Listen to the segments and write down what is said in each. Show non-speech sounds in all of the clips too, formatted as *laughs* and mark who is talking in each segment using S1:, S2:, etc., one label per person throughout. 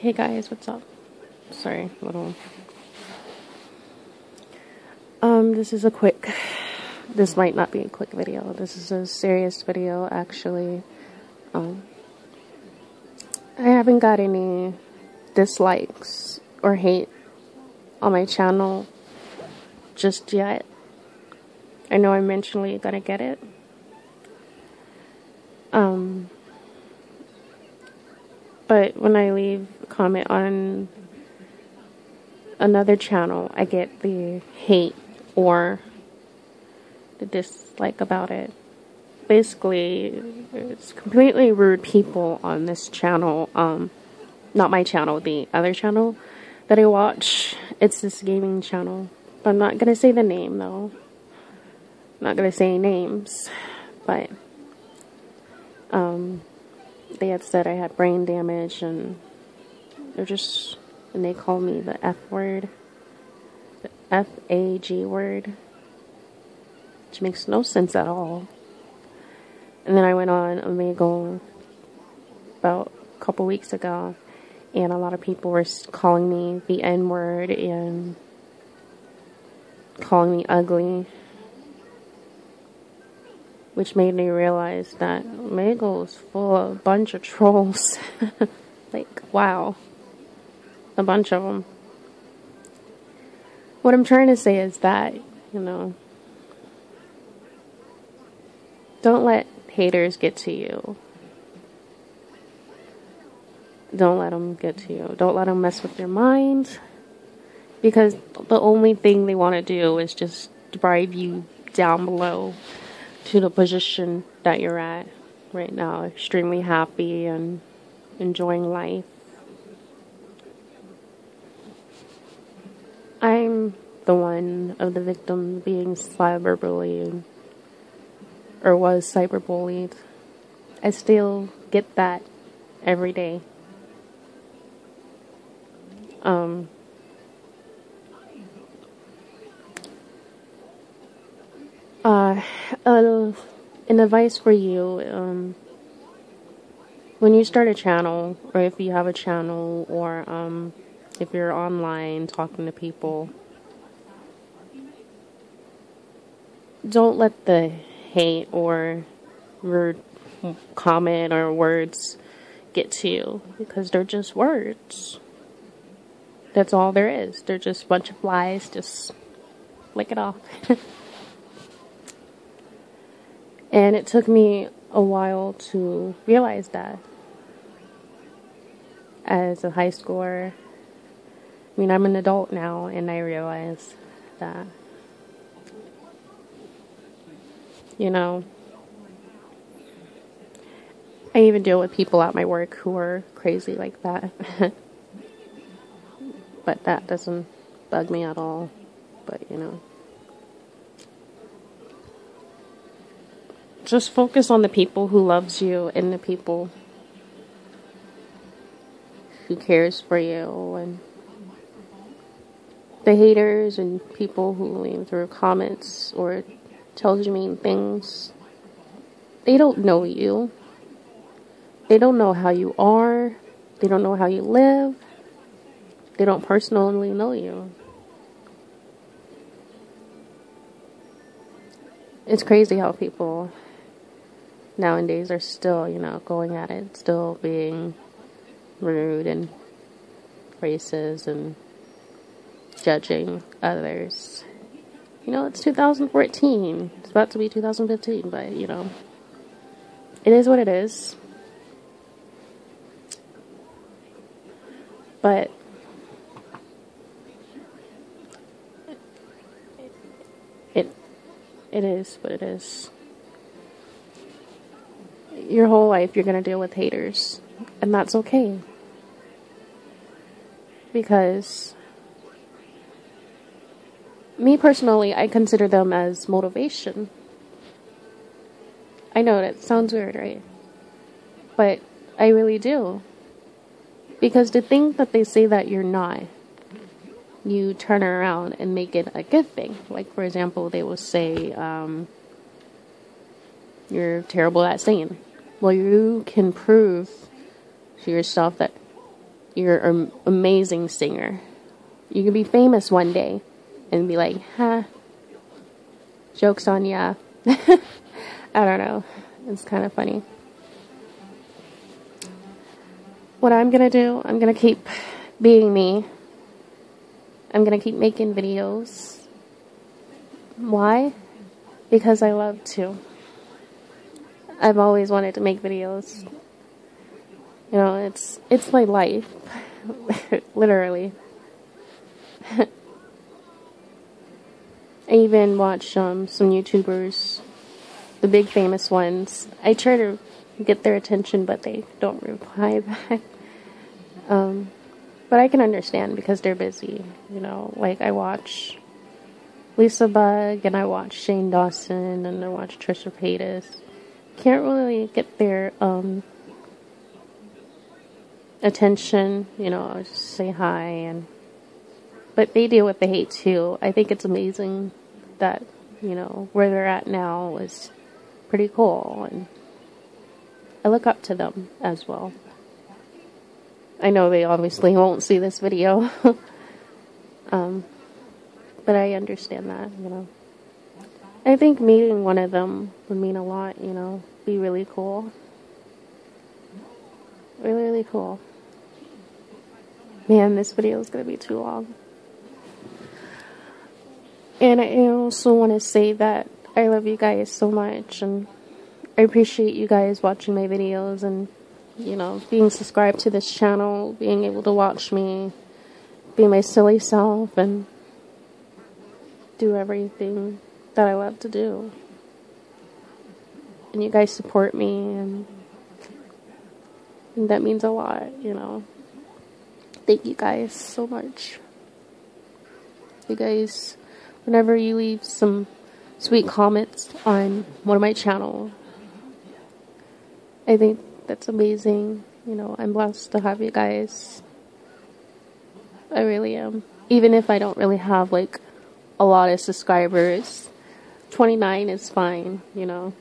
S1: Hey guys, what's up? Sorry, little. Um, this is a quick. This might not be a quick video. This is a serious video, actually. Um, I haven't got any dislikes or hate on my channel just yet. I know I'm eventually gonna get it. Um, but when I leave a comment on another channel, I get the hate or the dislike about it. Basically, it's completely rude people on this channel. Um, not my channel, the other channel that I watch. It's this gaming channel. But I'm not gonna say the name though. I'm not gonna say names, but um, they had said I had brain damage, and they're just and they call me the F word, the F A G word, which makes no sense at all. And then I went on Omegle about a couple weeks ago, and a lot of people were calling me the N word and calling me ugly, which made me realize that Omegle is full of a bunch of trolls. *laughs* like, wow. A bunch of them. What I'm trying to say is that, you know, don't let haters get to you. Don't let them get to you. Don't let them mess with your mind. Because the only thing they want to do is just drive you down below to the position that you're at right now. Extremely happy and enjoying life. I'm the one of the victim being cyberbullied or was cyberbullied. I still get that every day. Um, uh, an advice for you, um, when you start a channel, or if you have a channel, or, um, if you're online talking to people, don't let the hate or rude comment or words get to you because they're just words. That's all there is. They're just a bunch of lies. Just lick it off. *laughs* and it took me a while to realize that as a high schooler I mean, I'm an adult now, and I realize that, you know, I even deal with people at my work who are crazy like that. *laughs* but that doesn't bug me at all. But, you know. Just focus on the people who loves you and the people who cares for you and the haters and people who leave through comments or tells you mean things, they don't know you. They don't know how you are. They don't know how you live. They don't personally know you. It's crazy how people nowadays are still, you know, going at it, still being rude and racist and judging others. You know, it's 2014. It's about to be 2015, but you know, it is what it is. But it it is what it is. Your whole life you're going to deal with haters, and that's okay. Because me personally, I consider them as motivation. I know that sounds weird, right? But I really do. Because to think that they say that you're not, you turn around and make it a good thing. Like, for example, they will say, um, you're terrible at singing. Well, you can prove to yourself that you're an amazing singer. You can be famous one day and be like, huh, joke's on ya. *laughs* I don't know. It's kind of funny. What I'm gonna do, I'm gonna keep being me. I'm gonna keep making videos. Why? Because I love to. I've always wanted to make videos. You know, it's it's my life. *laughs* Literally. *laughs* I even watch um, some YouTubers, the big famous ones. I try to get their attention, but they don't reply *laughs* back. um, but I can understand because they're busy. You know, like I watch Lisabug and I watch Shane Dawson and I watch Trisha Paytas. Can't really get their um, attention. You know, just say hi and. But they deal with the hate too. I think it's amazing that you know where they're at now is pretty cool and I look up to them as well. I know they obviously won't see this video. *laughs* um, but I understand that, you know. I think meeting one of them would mean a lot, you know, be really cool. Really, really cool. Man, this video is going to be too long. And I also want to say that I love you guys so much and I appreciate you guys watching my videos and, you know, being subscribed to this channel, being able to watch me, be my silly self, and do everything that I love to do. And you guys support me, and, and that means a lot, you know. Thank you guys so much. You guys, whenever you leave some sweet comments on one of my channels, I think that's amazing. You know, I'm blessed to have you guys. I really am. Even if I don't really have like a lot of subscribers, 29 is fine, you know.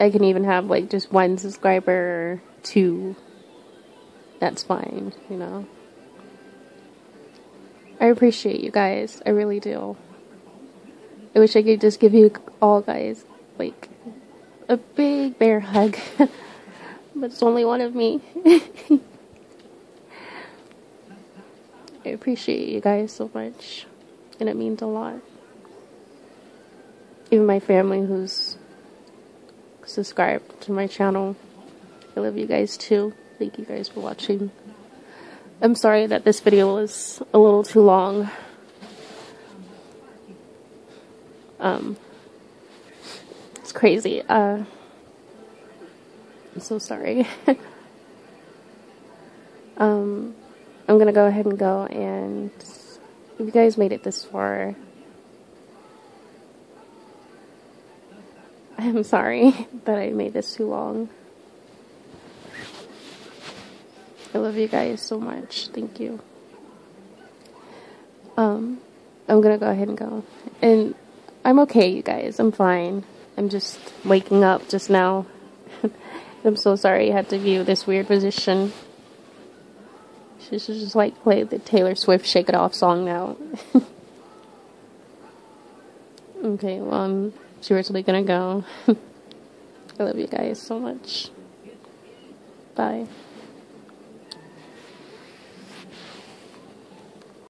S1: I can even have like just one subscriber or two. That's fine, you know. I appreciate you guys. I really do. I wish I could just give you all guys like a big bear hug. *laughs* but it's only one of me. *laughs* I appreciate you guys so much. And it means a lot. Even my family who's subscribed to my channel. I love you guys too. Thank you guys for watching. I'm sorry that this video was a little too long. Um, it's crazy. Uh, I'm so sorry. *laughs* um, I'm gonna go ahead and go, and if you guys made it this far, *laughs* I'm sorry *laughs* that I made this too long. I love you guys so much. Thank you. Um, I'm gonna go ahead and go. And I'm okay, you guys. I'm fine. I'm just waking up just now. *laughs* I'm so sorry I had to view this weird position. She should just like play the Taylor Swift Shake It Off song now. *laughs* okay, well, I'm seriously gonna go. *laughs* I love you guys so much. Bye.